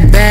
that bad.